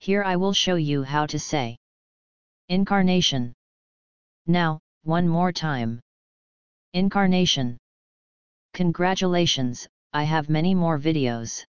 Here I will show you how to say incarnation. Now, one more time. Incarnation. Congratulations, I have many more videos.